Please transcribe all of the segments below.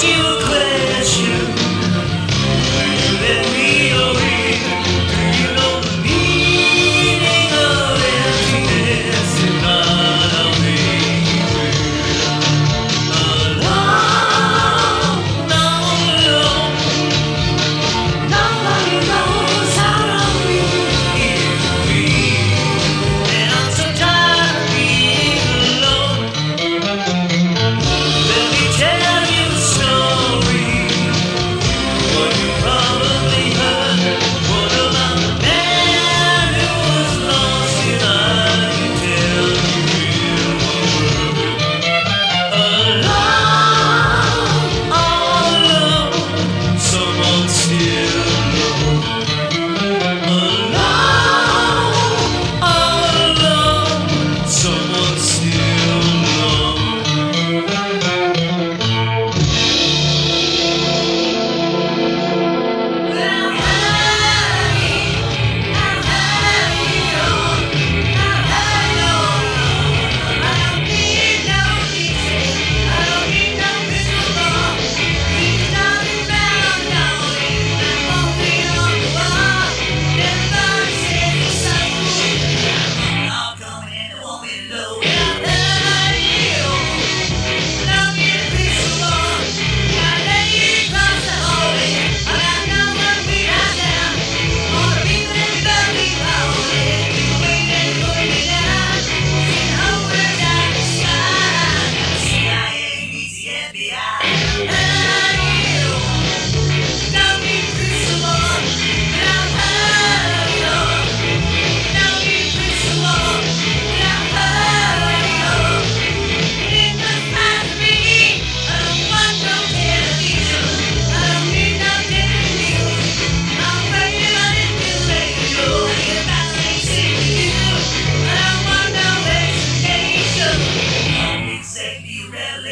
you could.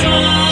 song.